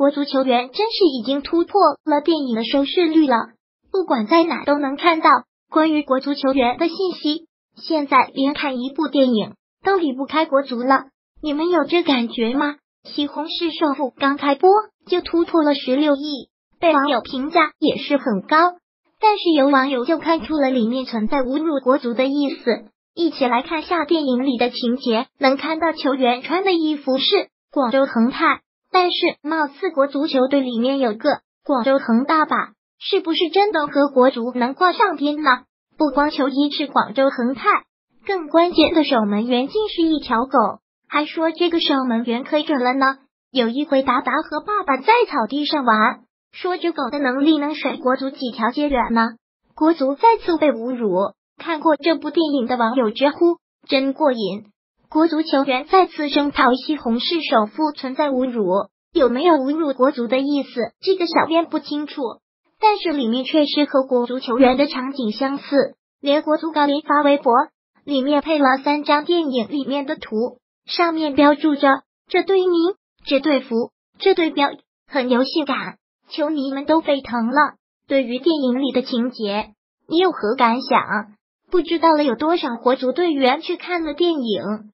国足球员真是已经突破了电影的收视率了，不管在哪都能看到关于国足球员的信息。现在连看一部电影都离不开国足了，你们有这感觉吗？西红柿首富刚开播就突破了十六亿，被网友评价也是很高。但是有网友就看出了里面存在侮辱国足的意思。一起来看下电影里的情节，能看到球员穿的衣服是广州恒泰，但是貌似国足球队里面有个广州恒大吧？是不是真的和国足能挂上边呢？不光球衣是广州恒泰，更关键的守门员竟是一条狗。还说这个守门员可准了呢。有一回，达达和爸爸在草地上玩，说这狗的能力能甩国足几条街远呢。国足再次被侮辱。看过这部电影的网友直呼真过瘾。国足球员再次声讨西红柿首富存在侮辱，有没有侮辱国足的意思？这个小编不清楚，但是里面确实和国足球员的场景相似。连国足高林发微博，里面配了三张电影里面的图。上面标注着这对名、这对服、这对标，很有戏感，球迷们都沸腾了。对于电影里的情节，你有何感想？不知道了有多少国足队员去看了电影。